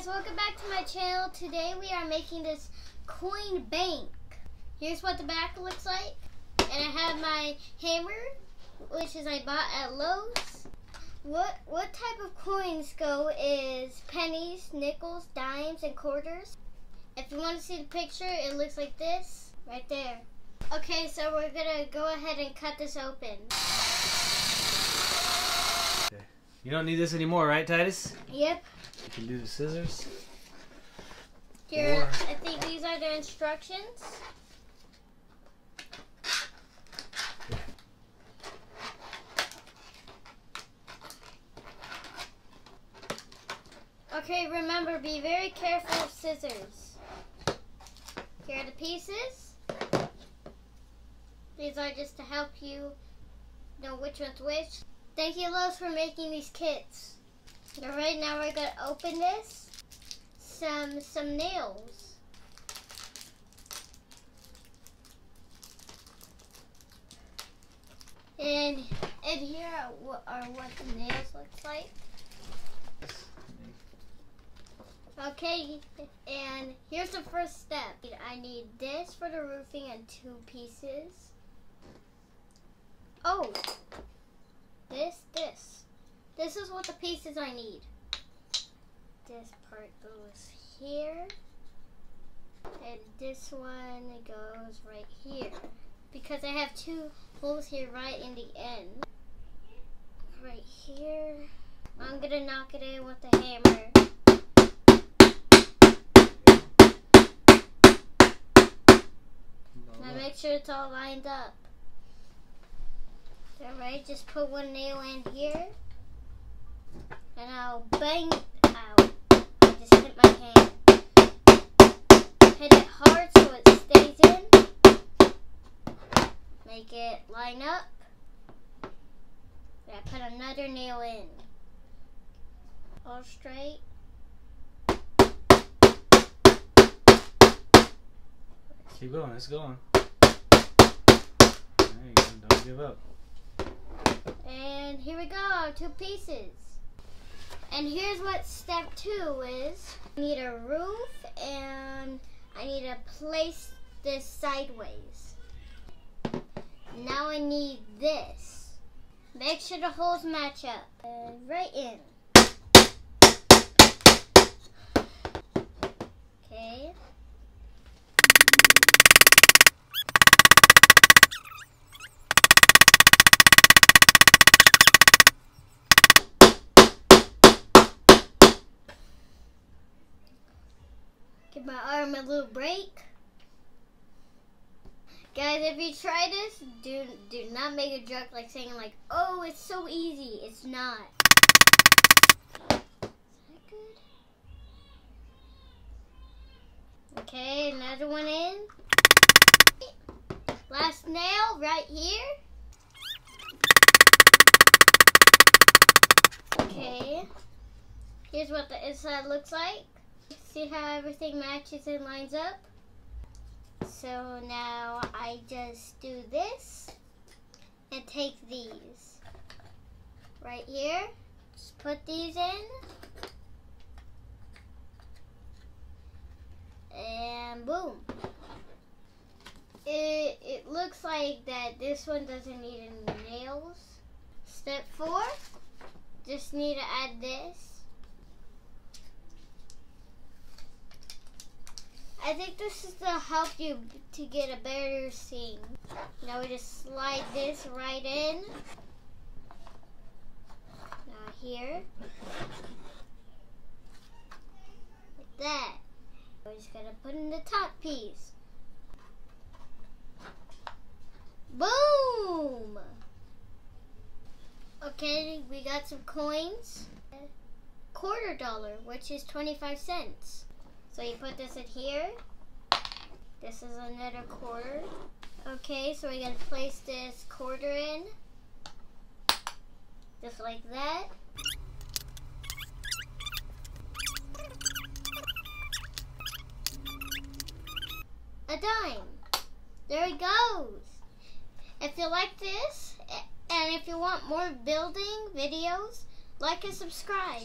guys, welcome back to my channel. Today we are making this coin bank. Here's what the back looks like. And I have my hammer, which is I bought at Lowe's. What what type of coins go is pennies, nickels, dimes, and quarters. If you want to see the picture, it looks like this, right there. Okay, so we're gonna go ahead and cut this open. You don't need this anymore, right, Titus? Yep. You can do the scissors. Here, Or- I think these are the instructions. Okay, remember, be very careful of scissors. Here are the pieces. These are just to help you know which one's which. Thank you, Lowe's, for making these kits. Alright, now we're going to open this some some nails. And and here are are what the nails looks like. Okay, and here's the first step. I need this for the roofing and two pieces. Oh, this, this. The pieces I need. This part goes here and this one goes right here because I have two holes here right in the end. Right here. I'm gonna knock it in with the hammer. Now make sure it's all lined up. Alright just put one nail in here and I'll bang it out I just hit my hand. Hit it hard so it stays in. Make it line up. And I put another nail in. All straight. Keep going. It's going. There you go. Don't give up. And here we go, two pieces. And here's what step two is. I need a roof and I need to place this sideways. Now I need this. Make sure the holes match up. And right in. Okay. Give my arm a little break. Guys, if you try this, do do not make a joke like saying like, "Oh, it's so easy." It's not. Is that good? Okay, another one in. Last nail right here. Okay. Here's what the inside looks like. See how everything matches and lines up? So now I just do this and take these right here. Just put these in. And boom. It, it looks like that this one doesn't need any nails. Step four, just need to add this. I think this is to help you to get a better seam. Now we just slide this right in. Now here. Like that. We're just gonna put in the top piece. Boom! Okay, we got some coins. Quarter dollar, which is 25 cents. So you put this in here. This is another quarter. Okay, so we're gonna place this quarter in. Just like that. A dime. There it goes. If you like this, and if you want more building videos, like and subscribe.